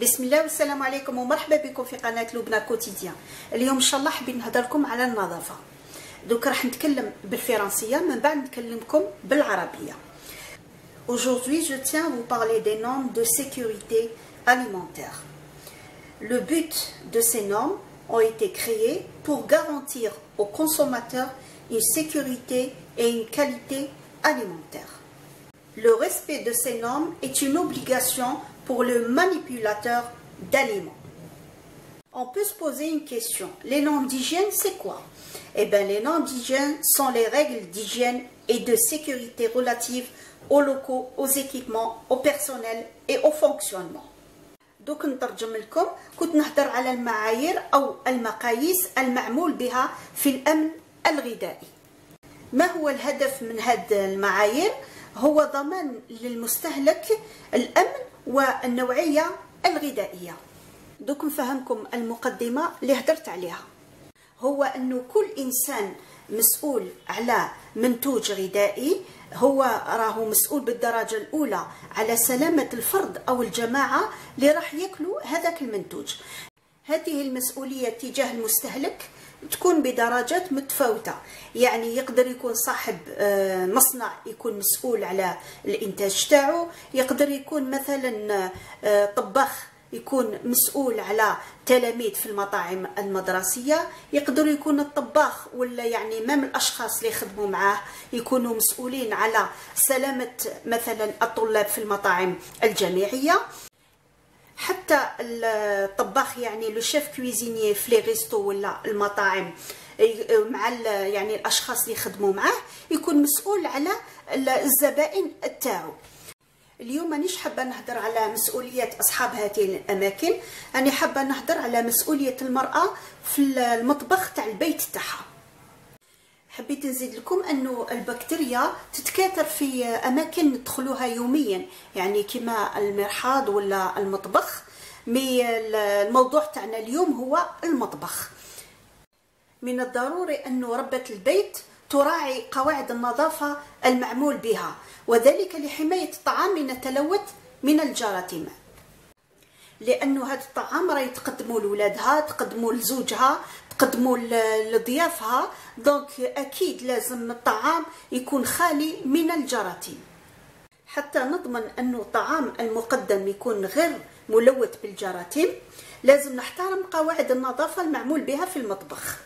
بسم الله والسلام عليكم ومرحبا بكم في قناه لبنى كوتيديان اليوم ان شاء الله حابين نهضر لكم على النظافه دوك راح نتكلم بالفرنسيه من بعد نكلمكم بالعربيه Aujourd'hui, je tiens à vous parler des normes de sécurité alimentaire. Le but de ces normes ont été créées pour garantir aux consommateurs une sécurité et une qualité alimentaire. Le respect de ces normes est une obligation pour le manipulateur d'aliments. On peut se poser une question. Les normes d'hygiène, c'est quoi Eh bien, les normes d'hygiène sont les règles d'hygiène et de sécurité relatives aux locaux, aux équipements, au personnel et au fonctionnement. دوك نترجم لكم كنت نهضر على المعايير أو المقاييس المعمول بها في الأمن الغذائي ما هو الهدف من هذه المعايير هو ضمان للمستهلك الأمن والنوعية الغذائية. دوك نفهمكم المقدمة اللي هدرت عليها. هو أنه كل إنسان مسؤول على منتوج غذائي هو راهو مسؤول بالدرجة الأولى على سلامة الفرد أو الجماعة اللي راح ياكلوا هذاك المنتوج. هذه المسؤولية تجاه المستهلك تكون بدرجات متفاوتة. يعني يقدر يكون صاحب مصنع يكون مسؤول على الإنتاج تاعو يقدر يكون مثلا طباخ يكون مسؤول على تلاميذ في المطاعم المدرسية يقدر يكون الطباخ ولا يعني مام الأشخاص اللي يخدموا معاه يكونوا مسؤولين على سلامة مثلا الطلاب في المطاعم الجامعية. حتى الطباخ يعني le chef cuisinier في les restos ولا المطاعم مع يعني الأشخاص اللي يخدموا معاه يكون مسؤول على الزبائن تاعو. اليوم مانيش حابة نهضر على مسؤولية أصحاب هذه الأماكن؟ أنا حابة نهضر على مسؤولية المرأة في المطبخ تاع البيت تاعها. حبيت نزيد لكم أنه البكتيريا تتكاثر في أماكن ندخلوها يوميا. يعني كما المرحاض ولا المطبخ mais الموضوع تاعنا اليوم هو المطبخ. من الضروري انه ربة البيت تراعي قواعد النظافة المعمول بها وذلك لحماية الطعام من التلوث من الجراثيم. لأنه هذا الطعام راه يتقدموا لولادها تقدموا لزوجها تقدموا لضيافها. donc أكيد لازم الطعام يكون خالي من الجراثيم حتى نضمن أنه الطعام المقدم يكون غير ملوث بالجراثيم لازم نحترم قواعد النظافة المعمول بها في المطبخ.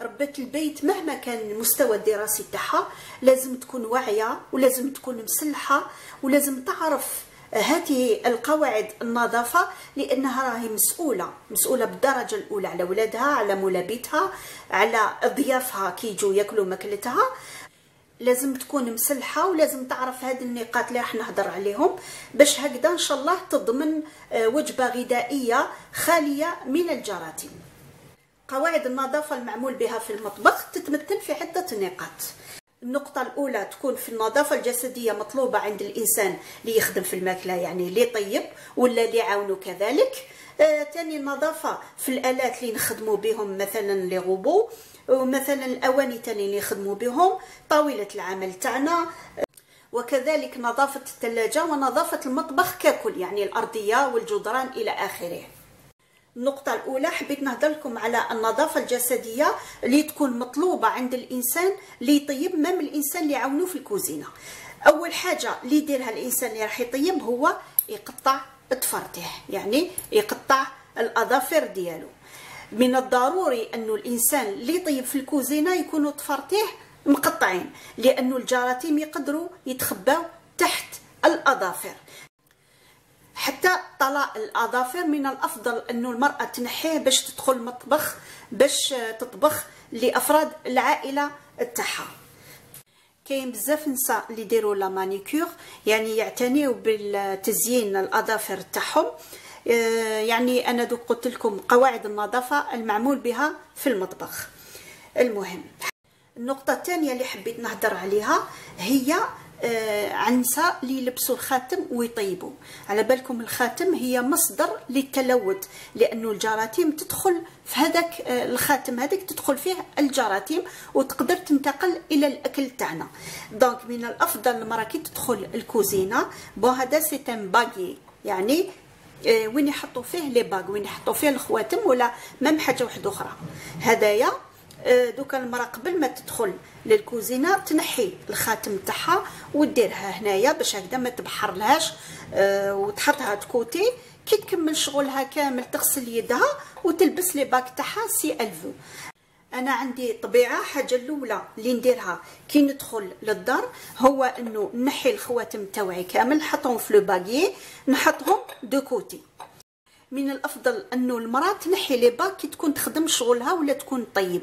ربة البيت مهما كان المستوى الدراسي تاعها لازم تكون واعية ولازم تكون مسلحة ولازم تعرف هذه القواعد النظافة لأنها راهي مسؤولة مسؤولة بالدرجة الأولى على ولادها على مولابيتها على ضيافها كي يجوا يأكلوا ماكلتها. لازم تكون مسلحة ولازم تعرف هذه النقاط اللي راح نهضر عليهم باش هكذا إن شاء الله تضمن وجبة غذائية خالية من الجراثيم قواعد النظافة المعمول بها في المطبخ تتمثل في عدة نقاط. النقطة الأولى تكون في النظافة الجسدية مطلوبة عند الإنسان اللي يخدم في الماكلة يعني اللي يطيب ولا اللي يعاونوا كذلك. آه النظافة في الآلات اللي نخدموا بهم مثلا لي غوبو ومثلا الأواني تاني اللي نخدموا بهم طاولة العمل تاعنا. وكذلك نظافة الثلاجة ونظافة المطبخ ككل يعني الأرضية والجدران إلى آخره. النقطة الأولى حبيت نهضر لكم على النظافة الجسدية اللي تكون مطلوبة عند الإنسان اللي يطيب مام الإنسان اللي يعاونوه في الكوزينة. أول حاجة اللي يديرها الإنسان اللي راح يطيب هو يقطع تفرته يعني يقطع الأظافر ديالو. من الضروري أنه الإنسان اللي يطيب في الكوزينة يكونوا تفرتيه مقطعين لأنه الجراثيم يقدروا يتخباو تحت الأظافر. حتى طلاء الأظافر من الأفضل أنه المرأة تنحيه باش تدخل المطبخ باش تطبخ لأفراد العائلة تاعها. كاين بزاف نساء اللي يديروا لا مانيكور يعني يعتنيوا بالتزيين الأظافر تاعهم. يعني أنا دوك قلت لكم قواعد النظافة المعمول بها في المطبخ. المهم النقطة الثانية اللي حبيت نهضر عليها هي آه عن نساء اللي يلبسوا الخاتم ويطيبوا. على بالكم الخاتم هي مصدر للتلوث لأنه الجراثيم تدخل في هذاك آه الخاتم هذاك تدخل فيه الجراثيم وتقدر تنتقل إلى الأكل تاعنا. donc من الأفضل المراه كي تدخل الكوزينة. bon هذا c'est un baguier يعني آه، وين يحطوا فيه les bagues وين يحطوا فيه الخواتم ولا même حاجة واحدة أخرى. هدايا آه، دوكا المرأة قبل ما تدخل للكوزينة تنحي الخاتم تاعها وديرها هنايا باش هكذا ما تبحر لهاش آه، وتحطها de côté. كي تكمل شغلها كامل تغسل يدها وتلبس les bagues تاعها s'il faut أنا عندي طبيعة حاجة الأولى اللي نديرها كي ندخل للدار هو إنه نحي الخواتم تاوعي كامل نحطهم في le baguier نحطهم de côté. من الأفضل أنه المرأة تنحي les bagues كي تكون تخدم شغلها ولا تكون طيب.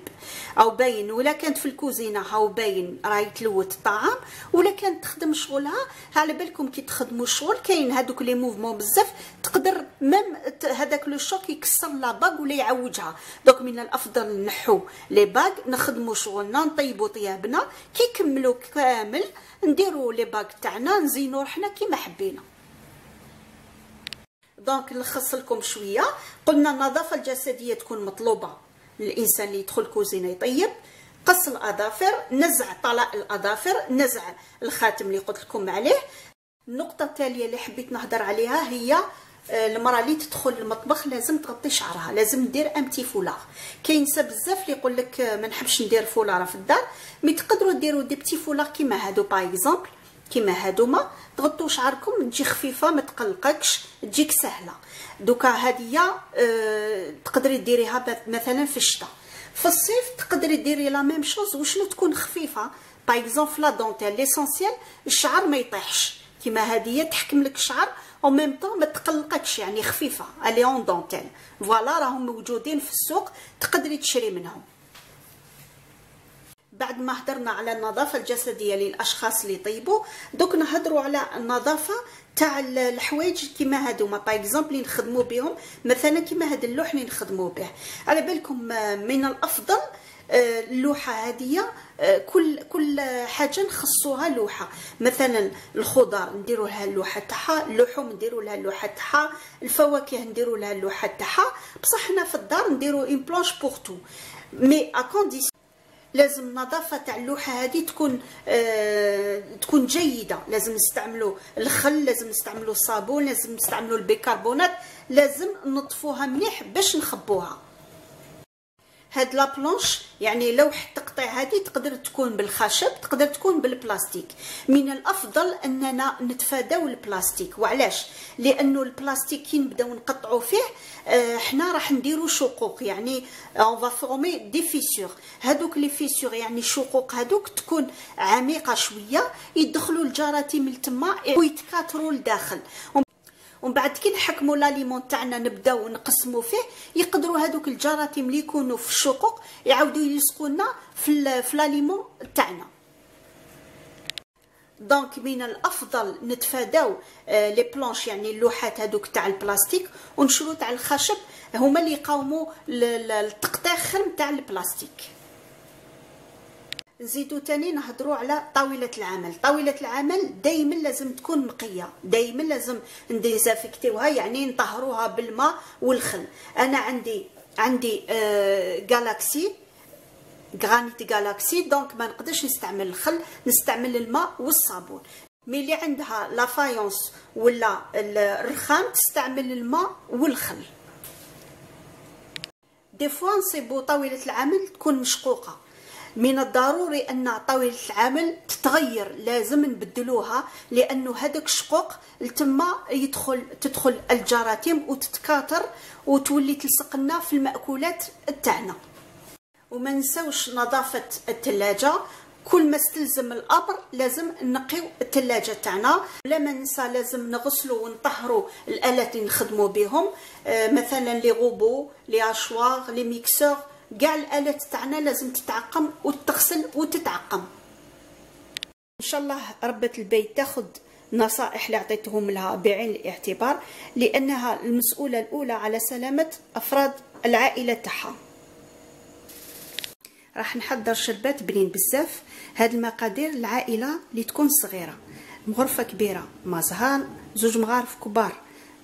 ou bien ولا كانت في الكوزينة هاو باين راهي تلوث الطعام ولا كانت تخدم شغلها على بالكم كي تخدموا الشغل كاين هذوك les mouvements بزاف تقدر même هذاك le choc يكسر la bague ولا يعوجها donc من الأفضل نحو les bagues نخدموا شغلنا نطيبوا طيابنا كي يكملوا كامل نديروا les bagues تاعنا نزينوا روحنا كيما حبينا. donc نلخص لكم شوية. قلنا النظافة الجسدية تكون مطلوبة للإنسان اللي يدخل كوزينة يطيب. قص الأظافر نزع طلاء الأظافر نزع الخاتم اللي قلت لكم عليه. النقطة التالية اللي حبيت نهضر عليها هي آه، المرأة اللي تدخل المطبخ لازم تغطي شعرها لازم دير un petit foulard كاين بزاف اللي يقول لك آه، ما نحبش ندير فولار في الدار. mais تقدروا ديروا des petits foulards كيما هادو par exemple كيما هادوما تغطوا شعركم تجي خفيفة ما تقلقكش تجيك سهلة. دوكا هادية أه تقدري ديريها مثلا في الشتاء في الصيف تقدري ديري la même chose وشنو تكون خفيفة؟ par exemple la dentelle l'essentiel الشعر ما يطيحش. كيما هادية تحكم لك الشعر au même temps ما تقلقكش يعني خفيفة. elle est en dentelle voilà راهم موجودين في السوق تقدري تشري منهم. بعد ما هضرنا على النظافة الجسدية للأشخاص اللي يطيبوا دوك نهضروا على النظافة تاع الحوايج كيما هادو. mais par exemple اللي نخدموا بهم مثلا كيما هاد اللوح اللي نخدموا به. على بالكم آه، من الأفضل آه، اللوحة هذه آه، كل كل حاجة نخصوها لوحة. مثلا الخضر نديروا لها اللوحه تاعها. اللحوم نديروا لها اللوحه تاعها. الفواكه نديروا لها اللوحه تاعها. بصح حنا في الدار نديروا une planche pour tout mais à condition لازم النظافة تاع اللوحة هذه تكون آه تكون جيدة. لازم نستعملوا الخل لازم نستعملوا الصابون لازم نستعملوا البيكربونات لازم ننظفوها مليح باش نخبوها. هاد la planche يعني لوح التقطيع هذه تقدر تكون بالخشب تقدر تكون بالبلاستيك. من الأفضل أننا نتفاداو البلاستيك. وعلاش؟ لأنه البلاستيك كي نبداو نقطعوا فيه آه، حنا راح نديرو شقوق. يعني on va former des fissures هادوك les fissures يعني شقوق هادوك تكون عميقة شوية يدخلوا الجراثيم لتما ويتكاثروا لداخل. ومن بعد كي نحكموا l'aliment تاعنا نبداو نقسموا فيه يقدروا هذوك الجراثيم اللي يكونوا في الشقوق يعاودوا يلصقوا لنا في في l'aliment تاعنا. donc من الأفضل نتفاداو آه les planches يعني اللوحات هذوك تاع البلاستيك ونشرو تاع الخشب هما اللي يقاوموا التقطيع خير نتاع البلاستيك. نزيدو تاني نهضروا على طاولة العمل. طاولة العمل دايما لازم تكون نقية. دايما لازم نديزافيكتيوها يعني نطهروها بالماء والخل. أنا عندي عندي آه galaxy granite galaxy donc ما نقدرش نستعمل الخل نستعمل الماء والصابون. mais اللي عندها la faïence ولا الرخام تستعمل الماء والخل. des fois نصيبو طاولة العمل تكون مشقوقة. من الضروري أن طاوله العمل تتغير لازم نبدلوها لأنه هذاك الشقوق لتما يدخل تدخل الجراثيم وتتكاثر وتولي تلصق لنا في المأكولات تاعنا. وما نساوش نظافة الثلاجة. كل ما استلزم الأمر لازم نقيو الثلاجة تاعنا. لا ما ننسى لازم نغسلوا ونطهروا الآلات اللي نخدموا بهم. آه مثلا لي غوبو لي اشواغ لي ميكسور. كاع الالات تاعنا لازم تتعقم وتغسل وتتعقم. إن شاء الله ربة البيت تأخذ نصائح اللي عطيتهم لها بعين الاعتبار لأنها المسؤولة الأولى على سلامة أفراد العائلة تاعها. راح نحضر شربات بنين بزاف. هاد المقادير العائلة اللي تكون صغيرة. مغرفة كبيرة مازهان زوج مغارف كبار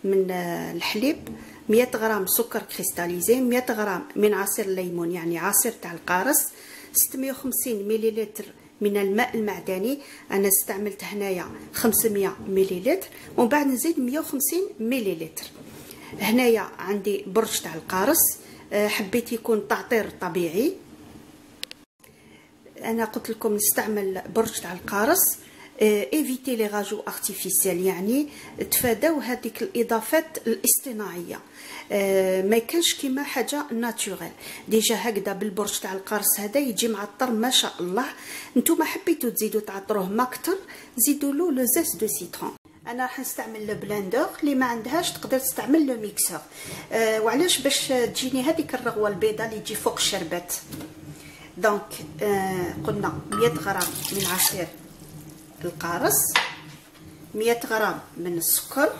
من الحليب. 100 غرام سكر كريستاليزي 100 غرام من عصير الليمون يعني عصير تاع القارص 650 مليلتر من الماء المعدني. أنا استعملت هنايا 500 مليلتر ومن بعد نزيد 150 مليلتر. هنايا عندي برش تاع القارص آه، حبيت يكون تعطير طبيعي. أنا قلت لكم نستعمل برش تاع القارص. évitez les rajouts artificiels يعني تفاداو هذيك الإضافات الاصطناعية. آه، ما كانش كيما حاجة naturelle déjà هكذا بالبرش تاع القارص هذا يجي معطر ما شاء الله. نتوما حبيتو تزيدوا تعطروه ما أكثر زيدوا له le zeste de citron أنا راح نستعمل le blender اللي ما عندهاش تقدر تستعمل le mixeur أه وعلاش باش تجيني هذيك الرغوة البيضاء اللي تجي فوق الشربات؟ donc أه قلنا 100 غرام من عصير. القارص 100 غرام من السكر.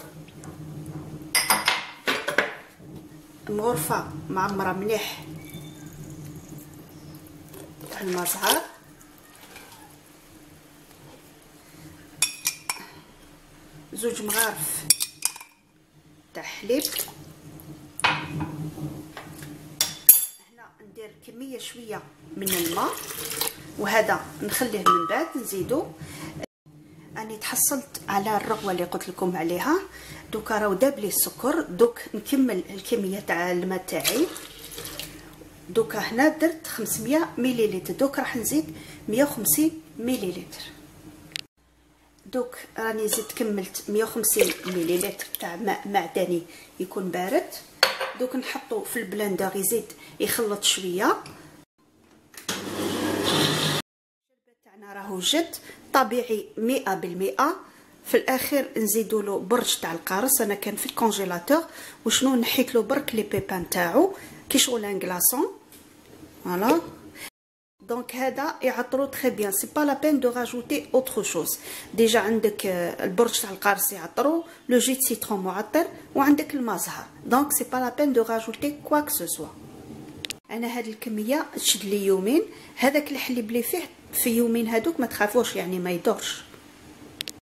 مغرفة معمرة مليح المزهر زوج مغارف تاع حليب. هنا ندير كمية شوية من الماء وهذا نخليه من بعد نزيدو. أني تحصلت على الرغوه اللي قلت لكم عليها. دوكا راهو داب لي السكر. دوك نكمل الكمية تاع الماء تاعي. دوكا هنا درت 500 مليلتر دوك راح نزيد 150 مليلتر دوك راني زدت كملت 150 مليلتر تاع ماء معدني يكون بارد. دوك نحطو في ال blender يزيد يخلط شوية تاعنا راهو جد طبيعي مئة بالمئة. في الآخر نزيدو له برش تاع القارص أنا كان في ال congélateur. وشنو نحيت له برك les pépins تاعو؟ كي شغل un glaçon voilà donc هذا يعطرو très bien c'est pas la peine de rajouter autre chose déjà عندك البرش تاع القارص يعطرو le jus de citron معطر وعندك الماء زهر donc c'est pas la peine de rajouter quoi que ce soit أنا هاد الكمية تشد لي يومين. هذاك الحليب اللي فيه في يومين هذوك ما تخافوش يعني ما يدورش.